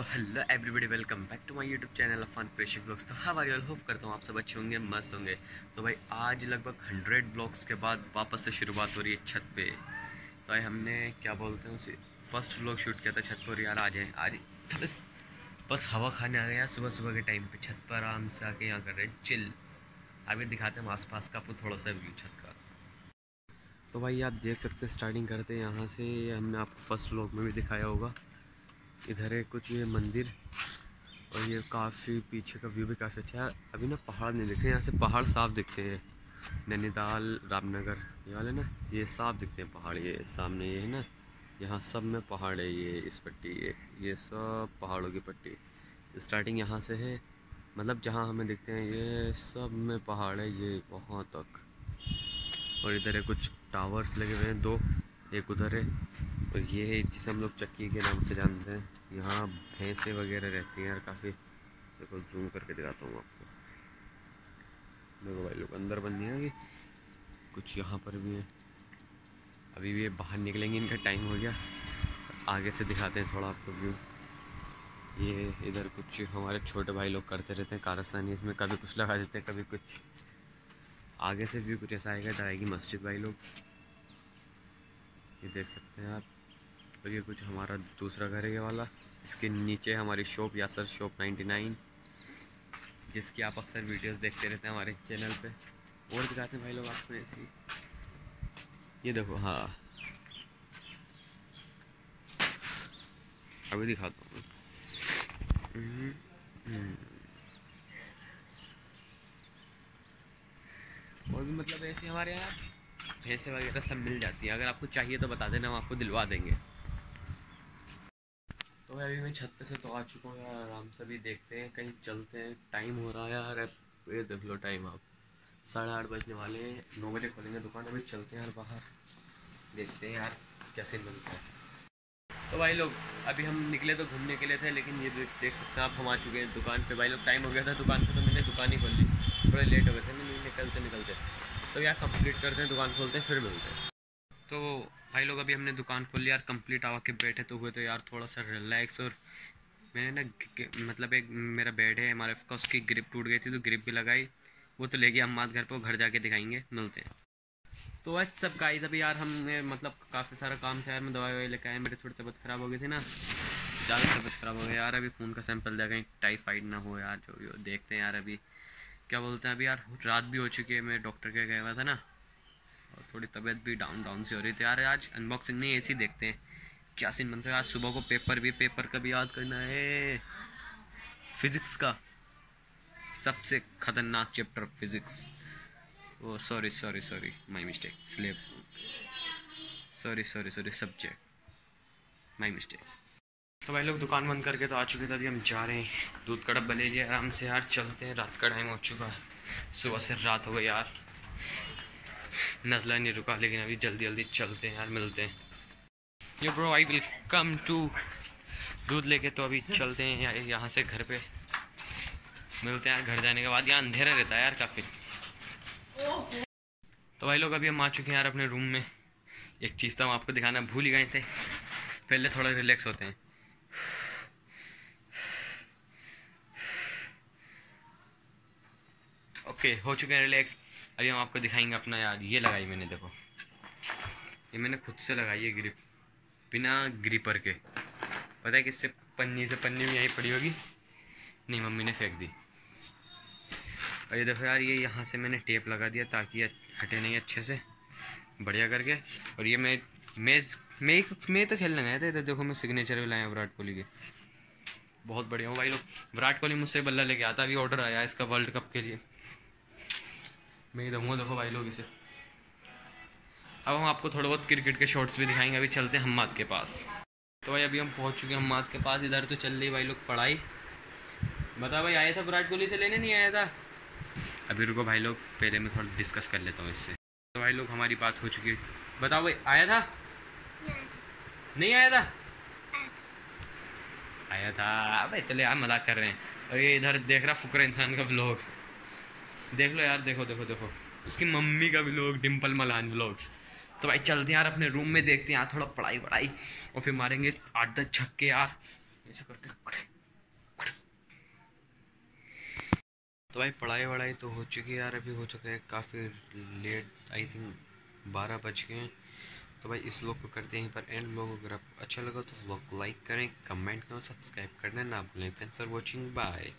तो hello everybody welcome back to my YouTube channel Afan Preshi blogs तो हाँ वारी होप करता हूँ आप सब अच्छे होंगे, मस्त होंगे। तो भाई, आज लगभग हंड्रेड ब्लॉग्स के बाद वापस से शुरुआत हो रही है छत पे। तो भाई, हमने क्या बोलते हैं उसे? फ़र्स्ट ब्लॉग शूट किया था छत पर यार आ जाए आज बस हवा खाने आ गया सुबह सुबह के टाइम पर छत पर आराम से आके यहाँ कर रहे हैं चिल अभी दिखाते हैं आस पास का, आपको थोड़ा सा व्यू छत का। तो भाई, आप देख सकते हैं स्टार्टिंग करते हैं यहाँ से। हमने आपको फ़र्स्ट ब्लॉग में भी दिखाया होगा। इधर है कुछ ये मंदिर और ये काफ़ी पीछे का व्यू भी काफ़ी अच्छा है। अभी ना पहाड़ नहीं दिख रहे, यहाँ से पहाड़ साफ़ दिखते हैं। नैनीताल, रामनगर, ये वाले ना, ये साफ़ दिखते हैं पहाड़, ये सामने ये है ना, यहाँ सब में पहाड़ है, ये इस पट्टी, ये ये सब पहाड़ों की पट्टी। स्टार्टिंग यहाँ से है मतलब जहाँ हमें दिखते हैं, ये सब में पहाड़ है, ये वहाँ तक। और इधर है कुछ टावर्स लगे हुए हैं, दो, एक उधर है। और ये है जिसे हम लोग चक्की के नाम से जानते हैं, यहाँ भैंसें वगैरह रहती हैं यार काफ़ी। देखो जूम करके दिखाता हूँ आपको। देखो भाई लोग, अंदर बंद नहीं है कुछ यहाँ पर भी है। अभी भी बाहर निकलेंगे, इनका टाइम हो गया। आगे से दिखाते हैं थोड़ा आपको व्यू ये इधर कुछ हमारे छोटे भाई लोग करते रहते हैं कारस्तानी इसमें कभी कुछ लगा देते हैं, कभी कुछ। आगे से व्यू कुछ ऐसा आएगा इधर मस्जिद भाई लोग। ये देख सकते हैं आप। और ये कुछ हमारा दूसरा घर है ये वाला। इसके नीचे हमारी शॉप यासर शॉप 99 जिसकी आप अक्सर वीडियोस देखते रहते हैं हमारे चैनल पे। और दिखाते हैं भाई लोग आपको ऐसी। ये देखो हाँ। अभी दिखाता हूँ। हम्म। और भी मतलब ऐसे हमारे यहाँ भैंसे वगैरह सब मिल जाती है। अगर आपको चाहिए तो बता देना, हम आपको दिलवा देंगे। भाई अभी मैं छत पे से तो आ चुका हूँ यार, आराम से भी देखते हैं, कहीं चलते हैं। टाइम हो रहा है यार ये देख लो टाइम आप साढ़े आठ बजने वाले हैं, नौ बजे खोलेंगे दुकान, अभी चलते हैं यार बाहर। देखते हैं यार कैसे मिलता है। तो भाई लोग, अभी हम निकले तो घूमने के लिए थे, लेकिन ये देख सकते हैं आप हम आ चुके हैं दुकान पे। भाई लोग टाइम हो गया था दुकान पे तो मैंने दुकान ही खोल ली। थोड़े लेट हो गए थे निकलते निकलते। तो यार कंप्लीट करते हैं, दुकान खोलते हैं, फिर मिलते हैं। तो भाई लोग, अभी हमने दुकान खोल यार कंप्लीट आवा के बैठे तो हुए तो यार थोड़ा सा रिलैक्स और मैंने ना मतलब एक मेरा बेड है, हमारे का उसकी ग्रिप टूट गई थी तो ग्रिप भी लगाई। वो तो ले गया हम मात घर पर घर जाके दिखाएँगे, मिलते हैं। तो आज सब गाइस अभी यार हमने मतलब काफ़ी सारा काम था यार, मैं दवाई ववाई लेके आया, मेरी थोड़ी तबीयत ख़राब हो गई थी ना, ज़्यादा तबीयत ख़राब हो गई यार, अभी खून का सैंपल दिया, कहीं टाइफाइड ना हो यार, जो भी हो, देखते हैं यार अभी। क्या बोलते हैं, अभी यार रात भी हो चुकी है, मैं डॉक्टर के गया हुआ था ना। और थोड़ी तबीयत भी डाउन डाउन सी हो रही थी। यार आज अनबॉक्सिंग नहीं, ऐसी देखते हैं। क्या सीन बनता है? आज सुबह को पेपर भी पेपर का भी याद करना है। फिज़िक्स का सबसे ख़तरनाक chapter physics oh sorry sorry sorry my mistake slab sorry sorry sorry subject my mistake तो भाई लोग, दुकान बंद करके तो आ चुके थे, अभी हम जा रहे हैं। दूध का डब्बा ले लिया आराम से यार, चलते हैं। रात का टाइम हो चुका है। सुबह से रात हो गई यार। नजला नहीं रुका, लेकिन अभी जल्दी जल्दी चलते हैं यार, मिलते हैं। Yo bro I will come to दूध लेके तो अभी चलते हैं यार, यहाँ से घर पे। मिलते हैं घर जाने के बाद। यहाँ अंधेरा रहता है यार काफ़ी। तो भाई लोग, अभी हम आ चुके हैं यार अपने रूम में। एक चीज़ तो हम आपको दिखाना भूल ही गए थे। पहले थोड़ा रिलैक्स होते हैं। ओके, हो चुके हैं रिलैक्स अभी हम आपको दिखाएँगे अपना यार ये लगाई मैंने, देखो। ये मैंने खुद से लगाई है ग्रिप बिना ग्रिपर के। पता है किससे पन्नी से पन्नी भी यहीं पड़ी होगी? नहीं, मम्मी ने फेंक दी। और ये देखो यार, ये यहाँ से मैंने टेप लगा दिया ताकि हटे नहीं अच्छे से। बढ़िया करके। और ये मैं मैच मैं मैं तो खेलने गया था इधर। देखो, मैं सिग्नेचर भी लाया विराट कोहली के। बहुत बढ़िया हूँ भाई लोग। विराट कोहली मुझसे बल्ला लेके आता अभी ऑर्डर आया इसका वर्ल्ड कप के लिए। मैं ही दूँगा देखो भाई लोग इसे। अब हम आपको थोड़ा बहुत क्रिकेट के शॉट्स भी दिखाएँगे, अभी चलते हैं हम्माद के पास। तो भाई अभी हम पहुँच चुके हैं हम्माद के पास, इधर तो चल रही भाई लोग पढ़ाई। बता भाई, आया था विराट कोहली से लेने? नहीं आया था? अभी रुको भाई लोग, पहले मैं थोड़ा डिस्कस कर लेता हूँ इससे। तो भाई लोग, हमारी बात हो चुकी है। बताओ भाई, आया था? नहीं आया था? आया था। अबे चले यार, मज़ाक कर रहे हैं। और ये इधर देख रहा, फुकरा इंसान का व्लॉग देख लो यार, देखो देखो देखो। उसकी मम्मी का भी लोग डिम्पल मलान व्लॉग्स तो भाई, चलते हैं यार अपने रूम में, देखते हैं यार थोड़ा पढ़ाई वढ़ाई, और फिर मारेंगे आठ दस छक्के यार। ऐसे करके तो भाई, पढ़ाई वढ़ाई तो हो चुकी है यार, अभी हो चुका है काफ़ी लेट आई थिंक बारह बज गए हैं। तो भाई, इस लोग को करते हैं पर एंड लोग, अगर आपको अच्छा लगा तो व्लॉग को लाइक करें कमेंट करें सब्सक्राइब करना ना भूलें। Thanks for watching bye